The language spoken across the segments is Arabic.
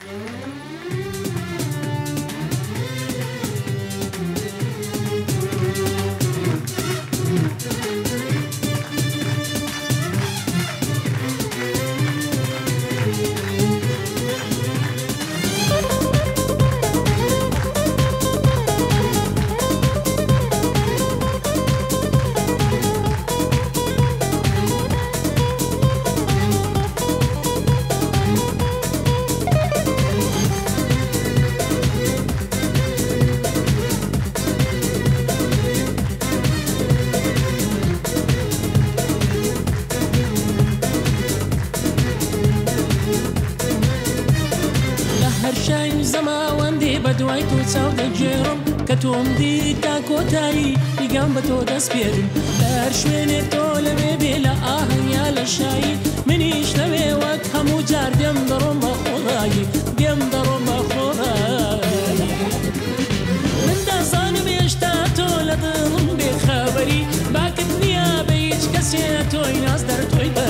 Mm-hmm. دوای تۆ چاو دەگێڕم کە تۆم دیتا کۆتایی دیگەم بە تۆ دەست پێرم لەر شوێنێ تۆ لەوێ بێ لە ئاهەنیا لە شایی. منیش لەوێ وەک هەموو جار دێم دەڕۆم بە خۆڕایی دێم دەڕۆم بە خۆڕایی من دەزانم هێشتا تۆ لە دڵم بێخەبەری باکت نییە بە هیچ کەسێ تۆی ناز دەر تۆی بەری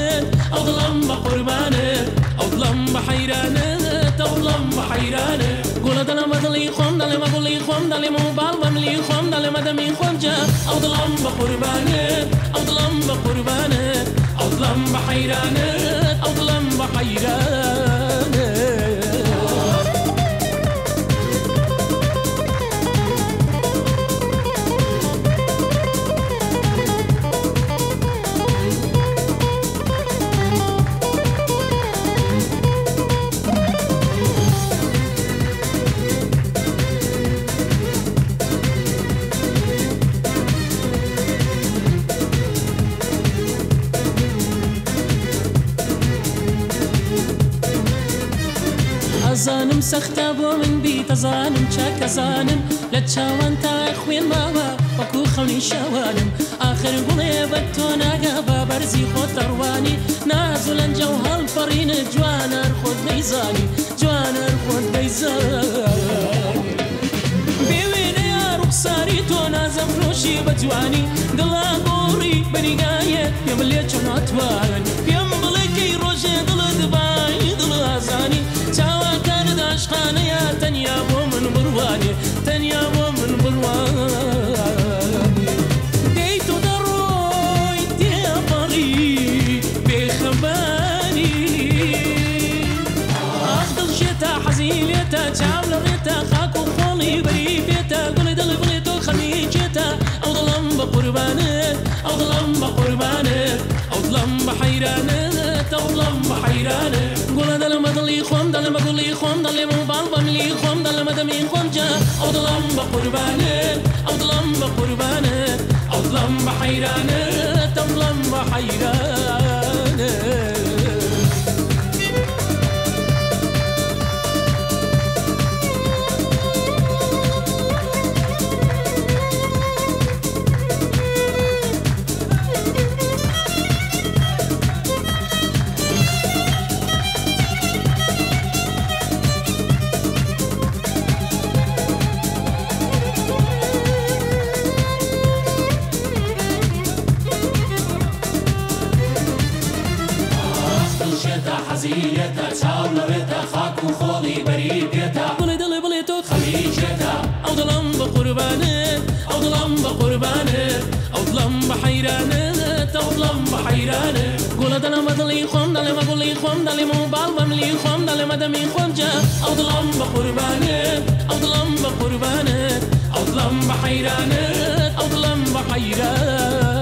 خۆم دەڵێ مە گوڵی خۆم دەڵێ و باڵ بەملی خۆم دەڵێ مەدەمی خۆم جا ئەو دڵم بە قوربانت ئەو دڵم بە قوربانت ئەزانم سەختە بۆ من بیت ئەزانم چاکەزانم لە چاوان تا خوێن ماوە وەکو خەونی شەوانم. آخر گوڵێ بە تۆ ناگا بە بەرزی خۆت دەڕوانی نازو لەنجە و هەڵپەڕینە جوانەر خۆت دەیزانی جوانەر خۆت دەیزانی بێوێنەیە ڕوخساری تۆ نازە فرۆشی بە جوانی. دڵا گۆڕی بەریگایە پێم لێ چۆن ناتوان پێم حەزیلێتە چاو لە ڕێتە خاک و خۆڵی بەری بێتە گوڵی دڵی بڵێ تۆ خەمیجێتە ئەو دڵم بە قوربانت ئەو دڵم بە قوربانت ئەو دڵم بە حەیرانت ئەو دڵم بە حەیرانت گوڵە دەلمە دڵی خۆم دەڵێمە گوڵی خۆم دەڵێ و باڵ بەملی خۆم دەڵێمە دەمی خۆم جا. ئەو دڵم بە قوربانت ئەو دڵم بە قوربانت ئەو دڵم بە حەیرانت حەزیلێتە چاو لەوێتە خاک و خۆڵی بەری بێتە بڵێ دڵێ بڵێ تۆ خەمیجێتە ئەو دڵم بە قوربانت ئەو دڵم بە قوربانت ئەو دڵم بە حەیرانت ئەو دڵم بە حەیرانت گوڵە دەڵمە دڵی خۆم دەڵێمە گوڵی خۆم دەڵێم و باڵ بەملی خۆم دەڵێمە دەمی خۆم جا. ئەو دڵم بە قوربانت ئەو دڵم بە قوربانت ئەو دڵم بە حەیرانت ئەو دڵم بە حەیرانت